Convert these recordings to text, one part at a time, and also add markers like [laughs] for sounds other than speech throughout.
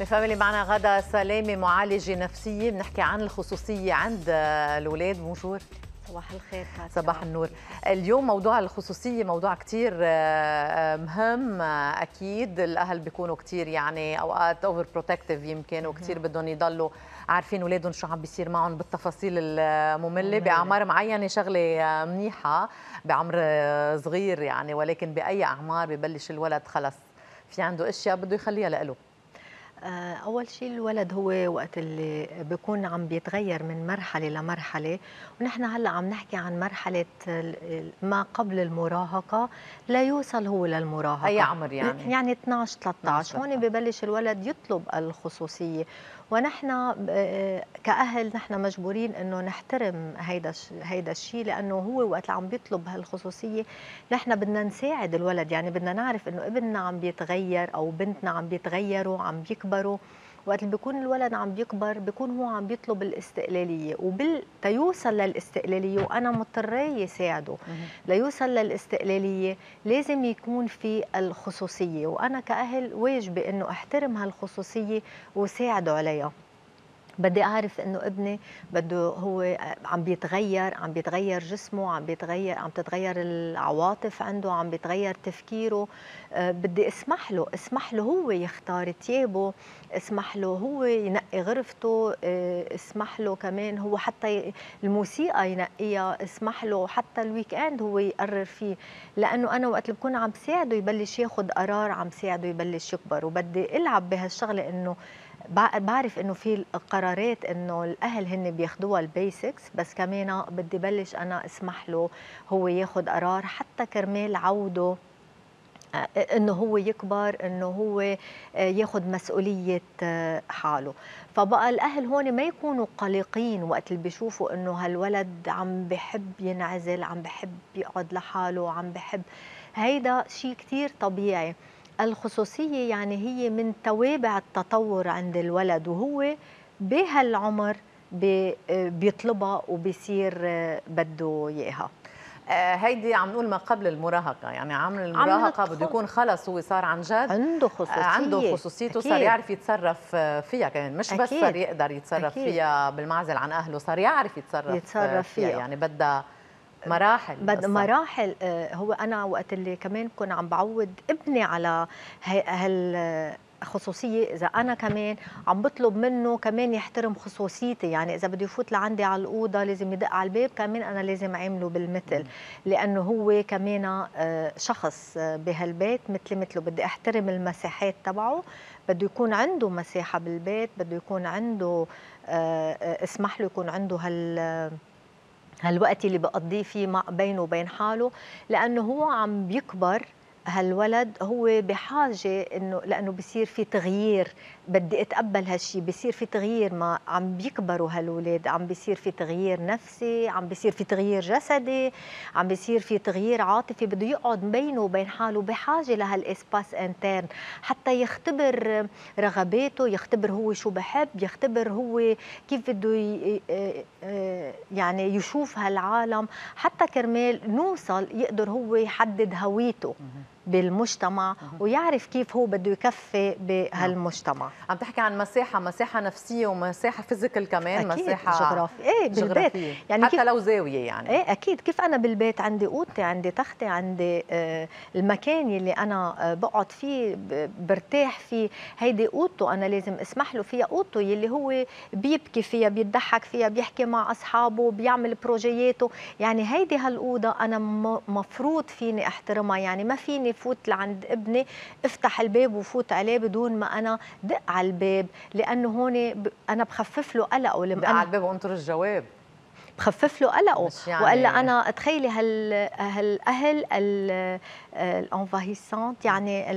بفاميلي معنا غادة سلامة معالجة نفسية. بنحكي عن الخصوصية عند الأولاد. bonjour. صباح الخير فاتحة. صباح النور. اليوم موضوع الخصوصية موضوع كتير مهم أكيد. الأهل بيكونوا كتير يعني أوقات overprotective يمكن وكتير بدهم يضلوا عارفين أولادهم شو عم بيصير معهم بالتفاصيل المملة. بأعمار معينة شغلة منيحة بعمر صغير يعني ولكن بأي أعمار ببلش الولد خلص في عنده أشياء بده يخليها لإله. أول شيء الولد هو وقت اللي بيكون عم بيتغير من مرحلة لمرحلة ونحن هلأ عم نحكي عن مرحلة ما قبل المراهقة لا يوصل هو للمراهقة. أي عمر يعني؟ يعني 12 13 هون ببلش الولد يطلب الخصوصية. ونحن كأهل نحن مجبورين إنه نحترم هيدا هيدا الشيء لأنه هو وقت عم بيطلب هالخصوصية نحن بدنا نساعد الولد. يعني بدنا نعرف إنه ابننا عم بيتغير أو بنتنا عم بيتغيروا عم بيكبروا. وقت اللي بيكون الولد عم بيكبر بيكون هو عم بيطلب الاستقلالية وبال تيوصل للاستقلالية وأنا مضطرية ساعده ليوصل للاستقلالية لازم يكون في الخصوصية وأنا كأهل واجبي إنه أحترم هالخصوصية وساعده عليها. بدي أعرف إنه ابني بده هو عم بيتغير عم بيتغير جسمه عم بيتغير عم تتغير العواطف عنده عم بيتغير تفكيره. أه بدي أسمح له أسمح له هو يختار ثيابه أسمح له هو ينقي غرفته أه أسمح له كمان هو حتى الموسيقى ينقيها أسمح له حتى ال weekend هو يقرر فيه. لأنه أنا وقت اللي بكون عم ساعده يبلش ياخذ قرار عم ساعده يبلش يكبر. وبدي ألعب بهالشغلة إنه بعرف إنه في قرارات إنه الأهل هن بياخذوها البيسكس بس كمان بدي بلش أنا أسمح له هو ياخذ قرار حتى كرمال عوده إنه هو يكبر إنه هو ياخذ مسؤولية حاله. فبقى الأهل هون ما يكونوا قلقين وقت اللي بيشوفوا إنه هالولد عم بحب ينعزل عم بحب يقعد لحاله عم بحب هيدا شيء كتير طبيعي. الخصوصية يعني هي من توابع التطور عند الولد وهو بهالعمر بيطلبها وبيصير بده إياها هيدي عم نقول ما قبل المراهقة يعني عمر المراهقة بده يكون خلص هو صار عن جد عنده خصوصية عنده خصوصيته صار يعرف يتصرف فيها كمان مش أكيد. بس صار يقدر يتصرف أكيد. فيها بالمعزل عن أهله صار يعرف يتصرف, يتصرف فيها. فيها يعني بدها مراحل بد مراحل هو أنا وقت اللي كمان كنت عم بعود ابني على هال خصوصية إذا أنا كمان عم بطلب منه كمان يحترم خصوصيتي. يعني إذا بده يفوت لعندي على الأوضة لازم يدق على الباب كمان أنا لازم أعمله بالمثل. لأنه هو كمان شخص بهالبيت مثلي مثله. بدي أحترم المساحات تبعه. بده يكون عنده مساحة بالبيت. بده يكون عنده اسمح له يكون عنده هال هالوقت اللي بقضيه فيه مع بينه وبين حاله لأنه هو عم بيكبر هالولد هو بحاجة انه لأنه بصير في تغيير بدي أتقبل هالشيء بصير في تغيير ما عم بيكبروا هالولاد. عم بصير في تغيير نفسي عم بصير في تغيير جسدي عم بصير في تغيير عاطفي. بده يقعد بينه وبين حاله بحاجة لهالإسباس انترن حتى يختبر رغباته يختبر هو شو بحب يختبر هو كيف بده يعني يشوف هالعالم. حتى كرمال نوصل يقدر هو يحدد هويته. بالمجتمع ويعرف كيف هو بده يكفي بهالمجتمع. عم تحكي عن مساحة مساحة نفسية ومساحة فيزيكال كمان أكيد مساحة جغرافية إيه بالبيت. يعني حتى لو زاوية يعني. إيه أكيد. كيف أنا بالبيت عندي أوضتي عندي تختي عندي آه المكان اللي أنا آه بقعد فيه برتاح فيه هيدي أوضته أنا لازم أسمح له فيها أوضته يلي هو بيبكي فيها بيضحك فيها بيحكي مع أصحابه بيعمل بروجياته يعني هيدي هالأوضة أنا مفروض فيني أحترمها. يعني ما فيني فوت لعند ابني افتح الباب وفوت عليه بدون ما أنا دق على الباب لأنه هون ب... أنا بخفف له قلقه لما دق على الباب وانطر الجواب بخفف له قلقه. يعني. وإلا أنا تخيلي هال هالأهل الانفاهيسانت يعني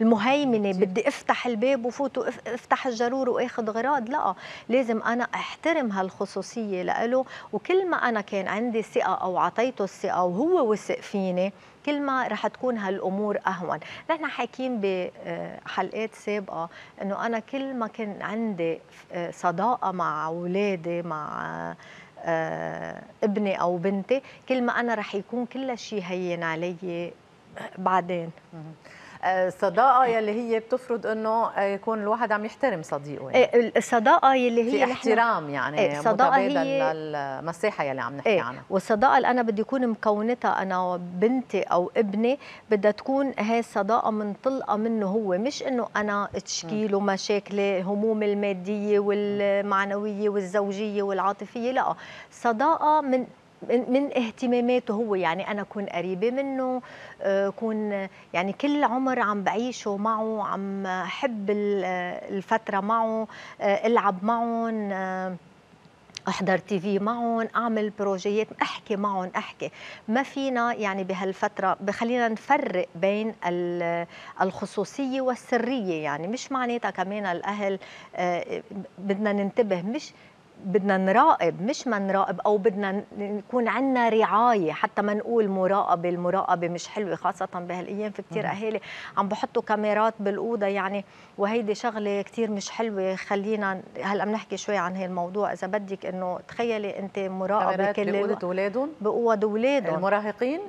المهيمنة بدي افتح الباب وفوت افتح الجرور وآخذ غراض. لا لازم أنا أحترم هالخصوصية له وكل ما أنا كان عندي ثقة أو اعطيته الثقة وهو وثق فيني كل ما رح تكون هالأمور أهون. نحن حاكيين بحلقات سابقة إنه أنا كل ما كان عندي صداقة مع أولادي مع آه ابني أو بنتي كل ما أنا رح يكون كل شيء هين علي بعدين. الصداقة يلي هي بتفرض إنه يكون الواحد عم يحترم صديقه يعني. الصداقة يلي هي في احترام يعني الصداقة هي للمساحه يلي عم نحكي إيه عنها. والصداقة اللي أنا بدي أكون مكونتها أنا وبنتي أو ابني بدها تكون هي الصداقة منطلقة منه هو مش إنه أنا تشكي له مشاكلي هموم المادية والمعنوية والزوجية والعاطفية لا. صداقة من من اهتماماته هو يعني أنا أكون قريبة منه أكون آه، يعني كل عمر عم بعيشه معه عم أحب الفترة معه آه، ألعب معهم آه، أحضر تي في معهم أعمل بروجيات أحكي معهم أحكي. ما فينا يعني بهالفترة بخلينا نفرق بين الخصوصية والسرية يعني. مش معناتها كمان الأهل بدنا ننتبه مش بدنا نراقب مش ما نراقب أو بدنا نكون عندنا رعاية حتى ما نقول مراقبة المراقبة مش حلوة خاصة بهالأيام في كثير أهالي عم بحطوا كاميرات بالأوضة يعني وهيدي شغلة كثير مش حلوة خلينا هلأ بنحكي شوي عن هذا الموضوع إذا بدك إنه تخيلي أنت مراقبة كل بأوضة أولادهم؟ بأوض أولادهم. المراهقين؟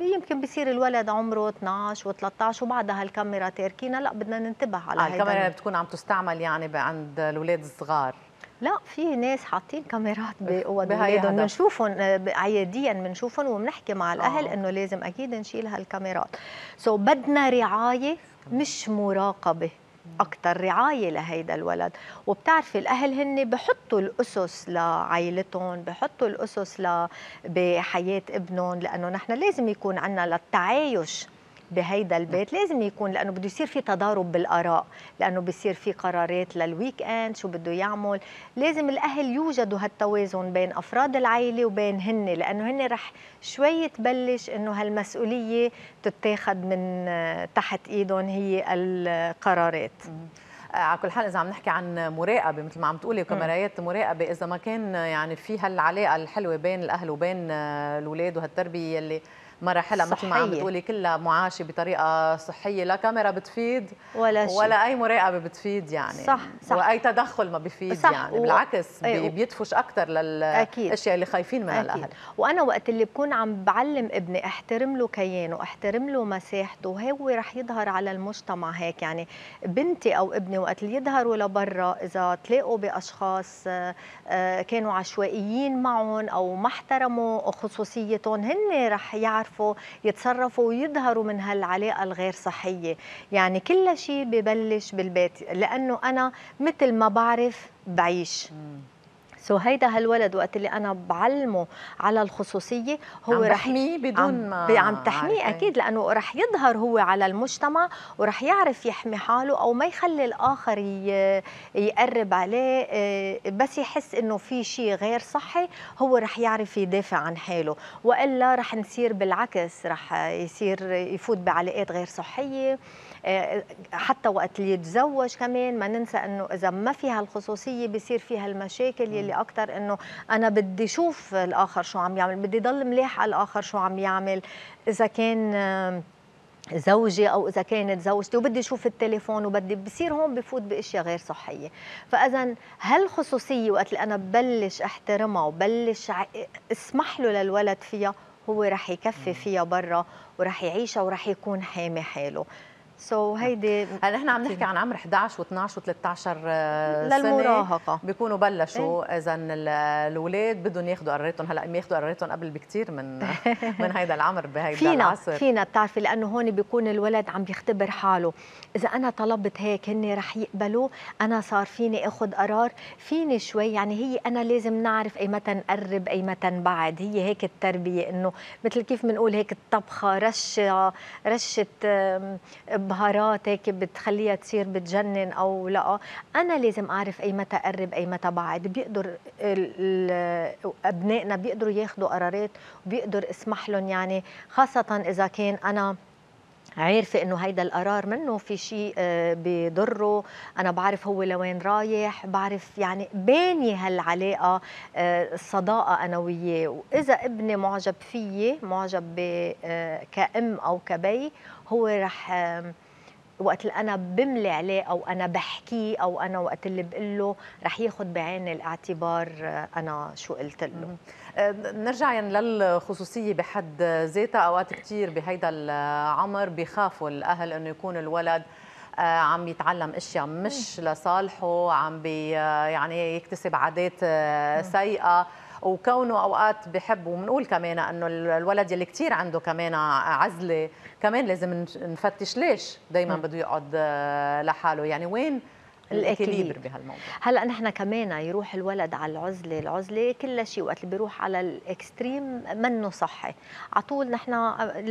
يمكن بصير الولد عمره 12 و13 وبعدها الكاميرا تاركينها لأ بدنا ننتبه على آه الكاميرا بتكون عم تستعمل يعني عند الأولاد الصغار. لا في ناس حاطين كاميرات باوض اولادهم بنشوفهم آه، عياديا بنشوفهم وبنحكي مع الأهل آه. إنه لازم أكيد نشيل هالكاميرات. سو so بدنا رعاية مش مراقبة أكثر رعاية لهيدا الولد. وبتعرفي الأهل هن بحطوا الأسس لعائلتهم بحطوا الأسس ل بحياة ابنهم لأنه نحن لازم يكون عندنا للتعايش بهيدا البيت. لازم يكون لأنه بده يصير في تضارب بالآراء لأنه بصير في قرارات للويك إند شو بده يعمل. لازم الأهل يوجدوا هالتوازن بين أفراد العائله وبين هن لأنه هن رح شوي تبلش إنه هالمسؤولية تتاخذ من تحت إيدهم هي القرارات. على كل حال إذا عم نحكي عن مراقبة مثل ما عم تقولي وكاميرات مراقبة إذا ما كان يعني في هالعلاقة الحلوة بين الأهل وبين الاولاد وهالتربية اللي مراحلها مثل ما عم بتقولي كلها معاشه بطريقة صحية لا كاميرا بتفيد ولا شيء. ولا أي مراقبة بتفيد يعني. صح صح. وأي تدخل ما بيفيد صح يعني بالعكس أيوه. بيدفش أكثر للاشياء اللي خايفين منها الاهل وأنا وقت اللي بكون عم بعلم ابني أحترم له كيانه احترم له مساحته هو رح يظهر على المجتمع هيك يعني. بنتي أو ابني وقت اللي يظهروا لبرا إذا تلاقوا بأشخاص آه، آه، كانوا عشوائيين معهم أو ما احترموا خصوصيتهم هن رح يعرفوا يعرفوا يتصرفوا ويظهروا من هالعلاقة الغير صحية. يعني كل شيء ببلش بالبيت لأنه أنا مثل ما بعرف بعيش. سو هيدا هالولد وقت اللي أنا بعلمه على الخصوصية هو رح يحميه بدون ما عم تحميه أكيد لأنه رح يظهر هو على المجتمع ورح يعرف يحمي حاله أو ما يخلي الآخر يقرب عليه آه، بس يحس إنه في شيء غير صحي هو رح يعرف يدافع عن حاله. وإلا رح نصير بالعكس رح يصير يفوت بعلاقات غير صحية. حتى وقت اللي يتزوج كمان ما ننسى إنه إذا ما فيها الخصوصية بصير فيها المشاكل يلي أكثر إنه أنا بدي أشوف الآخر شو عم يعمل بدي ضل ملاح على الآخر شو عم يعمل. إذا كان زوجي أو إذا كانت زوجتي وبدي أشوف التليفون وبدي بصير هون بفوت بأشياء غير صحية. فإذا هالخصوصية وقت اللي أنا ببلش أحترمها وبلش اسمح له للولد فيها هو رح يكفي فيها برا ورح يعيشها ورح يكون حامي حاله. سو so هيدي هلا نحن عم نحكي عن عمر 11 و12 و13 سنة للمراهقة. بيكونوا بلشوا. إيه؟ إذا الاولاد بدهم ياخذوا قراراتهم. هلأ ياخذوا قراراتهم قبل بكثير من [laughs] من هيدا العمر بهيدا فينا العصر. فينا بتعرفي لأنه هون بيكون الولد عم بيختبر حاله. إذا أنا طلبت هيك هن رح يقبلوا أنا صار فيني اخذ قرار. فيني شوي يعني هي أنا لازم نعرف أي متى نقرب أي متى نبعد هي هيك التربية إنه مثل كيف بنقول هيك الطبخة رشة رشة بهارات هيك بتخليها تصير بتجنن أو لا. أنا لازم أعرف أي متى اقرب أي متى بعد. بيقدر أبنائنا بيقدروا ياخذوا قرارات وبيقدر اسمح لهم. يعني خاصة إذا كان أنا عارفة إنه هيدا القرار منه في شيء آه، بضره أنا بعرف هو لوين رايح. بعرف يعني باني هالعلاقة آه، الصداقة أنا وياه. وإذا ابني معجب فيي معجب آه، كأم أو كبي هو رح وقت اللي أنا بملي عليه أو أنا بحكيه أو أنا وقت اللي بقول له رح ياخذ بعين الاعتبار أنا شو قلت له. نرجع يعني للخصوصية بحد ذاتها. أوقات كثير بهيدا العمر بيخافوا الأهل إنه يكون الولد آه، عم يتعلم أشياء مش لصالحه عم بي يعني يكتسب عادات آه، سيئة. وكونه أوقات بحب وبنقول كمان إنه الولد يلي كثير عنده كمان عزلة كمان لازم نفتش ليش دائما بده يقعد آه، لحاله. يعني وين ال équilibre بهالموضوع. هلأ نحن كمان يروح الولد على العزلة العزلة كل شيء وقت اللي بيروح على ال extreme منه صحي. على طول نحن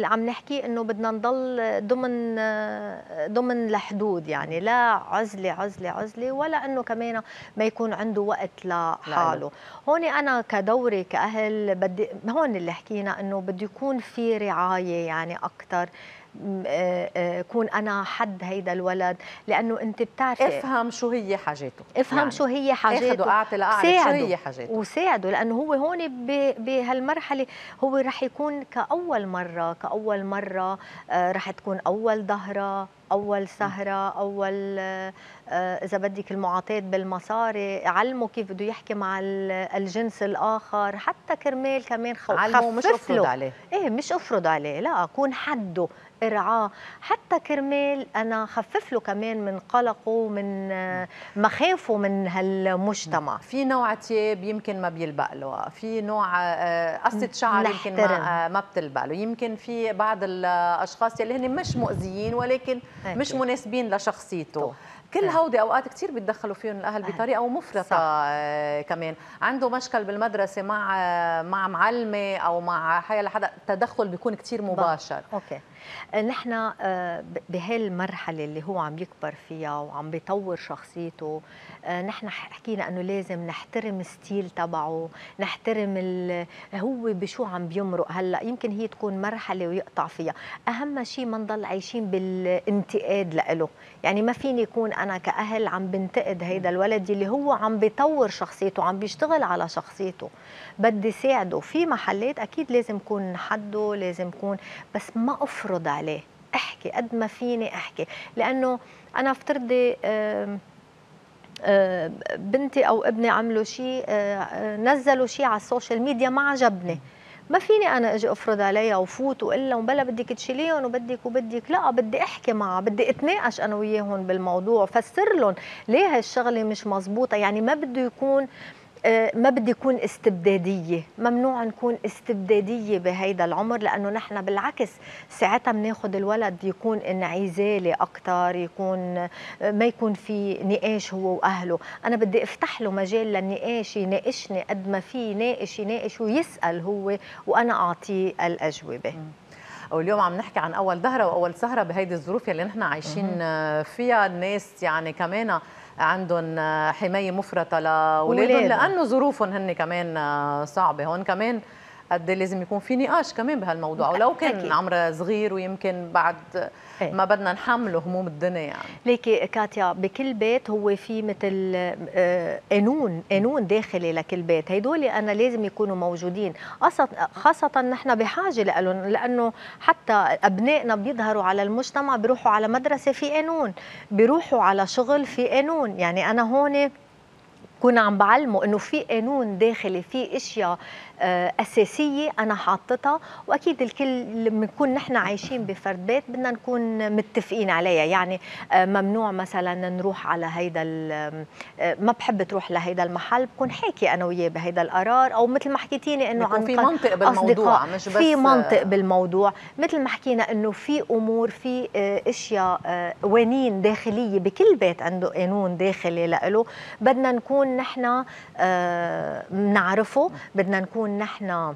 عم نحكي إنه بدنا نضل ضمن ضمن الحدود يعني لا عزلة عزلة عزلة ولا إنه كمان ما يكون عنده وقت لحاله. هون أنا كدوري كأهل بدي هون اللي حكينا إنه بده يكون في رعاية يعني أكثر كون أنا حد هيدا الولد لأنه أنت بتعرفي افهم شو هي حاجاته. افهم يعني شو هي حاجاته اخذ وقعت لأعرف شو هي حاجاته. وساعده لأنه هو هون بهالمرحلة هو رح يكون كأول مرة كأول مرة آه، رح تكون أول ظهرة. أول سهرة أول إذا بدك المعاطاه بالمصاري علمه كيف بده يحكي مع الجنس الآخر حتى كرمال كمان علمه مش افرض عليه. إيه مش أفرض عليه لا اكون حده إرعاه. حتى كرمال أنا خفف له كمان من قلقه ومن مخافه من هالمجتمع. في نوع ثياب يمكن ما بيلبق له في نوع آه، قصة شعر يمكن ما, آه، ما بتلبق له. يمكن في بعض الأشخاص يلي هن مش مؤذيين ولكن مش مناسبين لشخصيته. كل هودي أوقات كثير بيتدخلوا فيهم الأهل بطريقة مفرطة. آه كمان عنده مشكل بالمدرسة مع مع معلمة أو مع حدا حدا التدخل بيكون كثير مباشر. okay. نحن آه، بهالمرحلة اللي هو عم يكبر فيها وعم بيطور شخصيته آه، نحن حكينا إنه لازم نحترم ال style تبعه نحترم هو بشو عم بيمرق هلأ يمكن هي تكون مرحلة ويقطع فيها. أهم شيء ما نضل عايشين بالانتقاد له يعني ما فيني يكون أنا كأهل عم بنتقد هيدا الولد اللي هو عم بيطور شخصيته عم بيشتغل على شخصيته. بدي ساعده. في محلات أكيد لازم كون حده لازم كون بس ما افرض عليه. أحكي قد ما فيني أحكي. لأنه أنا افترضي بنتي أو ابني عملوا شيء نزلوا شيء على ال social media ما عجبني. ما فيني أنا أجي أفرض عليها وفوت واقول لها وبلا بدك تشيليهم وبدك وبدك. لا بدي أحكي معها بدي أتناقش أنا وياهم بالموضوع فسر لهم ليه هالشغله مش مزبوطة. يعني ما بده يكون آه، ما بدي يكون استبدادية. ممنوع نكون استبدادية بهيدا العمر لأنه نحن بالعكس ساعتها بناخذ الولد يكون انعزالي أكثر يكون آه، ما يكون في نقاش هو وأهله. أنا بدي أفتح له مجال للنقاش يناقشني قد ما في يناقش يناقش ويسأل هو وأنا أعطيه الأجوبة. واليوم عم نحكي عن أول ظهره وأول سهرة بهيدي الظروف اللي نحن عايشين فيها. الناس يعني كمان عندهم حماية مفرطة لاولادهم لأنه ظروفهم هن كمان صعبة. هون كمان قد لازم يكون في نقاش كمان بهالموضوع ولو كان عمره صغير ويمكن بعد إيه. ما بدنا نحمله هموم الدنيا يعني. ليكي كاتيا بكل بيت هو في مثل آه، قانون قانون داخلي لكل بيت. هدول أنا لازم يكونوا موجودين خاصة نحن بحاجة لهم لأنه حتى أبنائنا بيظهروا على المجتمع بيروحوا على مدرسة في قانون بيروحوا على شغل في قانون. يعني أنا هون كنا عم بعلمه إنه في قانون داخلي في إشياء أساسية أنا حاطتها وأكيد الكل لما بنكون نحن عايشين بفرد بيت بدنا نكون متفقين عليها. يعني آه، ممنوع مثلا نروح على هيدا آه، ما بحب تروح لهيدا المحل بكون حاكي أنا وياه بهيدا القرار أو مثل ما حكيتيني إنه عن في منطق بالموضوع مش بس في منطق بالموضوع. مثل ما حكينا إنه في أمور في أشياء قوانين داخلية بكل بيت عنده قانون داخلي له بدنا نكون نحن بنعرفه بدنا نكون نحن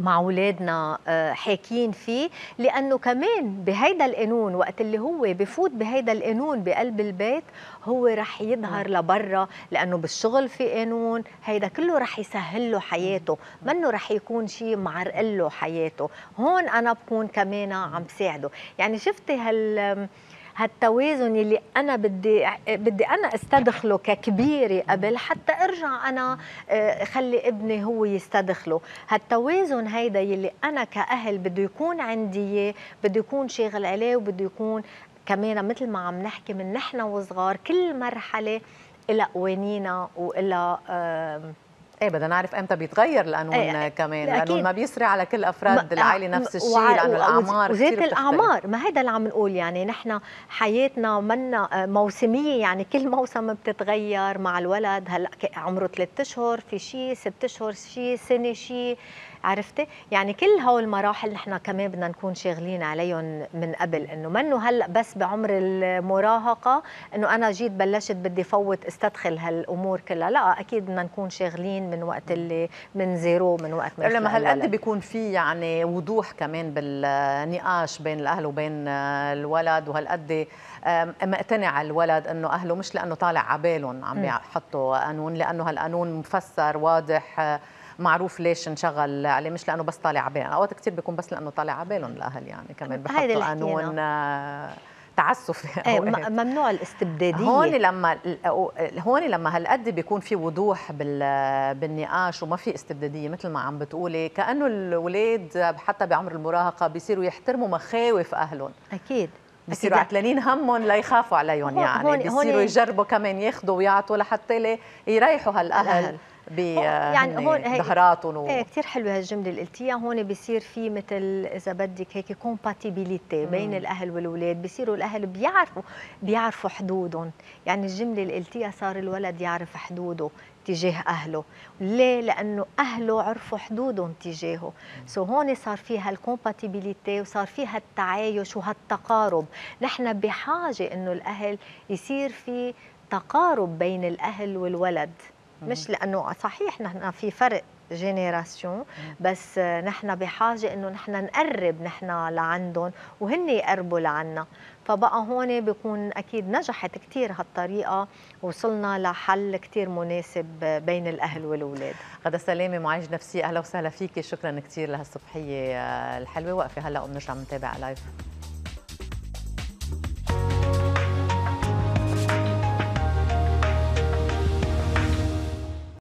مع أولادنا آه، حاكين فيه لأنه كمان بهيدا القانون وقت اللي هو بفوت بهيدا القانون بقلب البيت هو رح يظهر لبرا لأنه بالشغل في قانون هيدا كله رح يسهل له حياته منه رح يكون شيء معرقل له حياته. هون أنا بكون كمان عم ساعده يعني شفتي هال هالتوازن اللي أنا بدي بدي أنا أستدخله ككبيرة قبل حتى أرجع أنا آه، خلي ابني هو يستدخله. هالتوازن هيدا يلي أنا كأهل بده يكون عندي بده يكون شاغل عليه وبده يكون كمان مثل ما عم نحكي من نحن وصغار كل مرحلة لها قوانينها ولها إيه بدنا نعرف أمتى بيتغير القانون إيه كمان لأنه ما بيسري على كل أفراد العائلة نفس الشيء لأنه الأعمار وزيت الأعمار ما هيدا اللي عم نقول. يعني نحن حياتنا منا موسمية. يعني كل موسم بتتغير مع الولد. هلأ عمره ثلاث أشهر في شيء ست أشهر شيء سنة شيء عرفتي؟ يعني كل هول المراحل نحن كمان بدنا نكون شاغلين عليهم من قبل إنه منه هلأ بس بعمر المراهقة إنه أنا جيت بلشت بدي فوت أستدخل هالأمور كلها. لا أكيد بدنا نكون شاغلين من وقت اللي من زيرو من وقت ما لما هالقد بيكون في يعني وضوح كمان بالنقاش بين الأهل وبين الولد وهالقد مقتنع الولد إنه أهله مش لأنه طالع عبالهم عم بيحطوا قانون لأنه هالقانون مفسر واضح معروف ليش انشغل عليه مش لأنه بس طالع على بالهم أوقات كثير بيكون بس لأنه طالع على بالهم الاهل يعني كمان بحطوا قانون آه، تعسف. [laughs] إيه ممنوع الاستبدادية. هون لما هون لما هالقد بيكون في وضوح بالنقاش وما في استبدادية مثل ما عم بتقولي كأنه الاولاد حتى بعمر المراهقة بيصيروا يحترموا مخاوف أهلهم. أكيد. بصيروا عتلانين همهم ليخافوا عليهم يعني. بصيروا يجربوا كمان ياخذوا ويعطوا لحتى يريحوا هالأهل. يعني هون ظهراتهم إيه كثير حلوة هالجملة اللي قلتيها. هون بيصير في مثل إذا بدك هيك كومباتيبيليتي بين الأهل والأولاد. بيصيروا الأهل بيعرفوا بيعرفوا حدودهم. يعني الجملة اللي قلتيها صار الولد يعرف حدوده تجاه أهله. ليه؟ لأنه أهله عرفوا حدودهم تجاهه. so هون صار في هال compatibility وصار في هالتعايش وهالتقارب. نحن بحاجة إنه الأهل يصير في تقارب بين الأهل والولد. مش لأنه صحيح نحن في فرق génération بس نحن بحاجة إنه نحن نقرب نحن لعندهم وهن يقربوا لعنا. فبقى هون بيكون أكيد نجحت كثير هالطريقة وصلنا لحل كثير مناسب بين الأهل والأولاد. غدا سلامة معالج نفسي أهلا وسهلا فيكي. شكرا كثير لهالصبحية الحلوة وقفي هلأ وبنرجع بنتابع لايف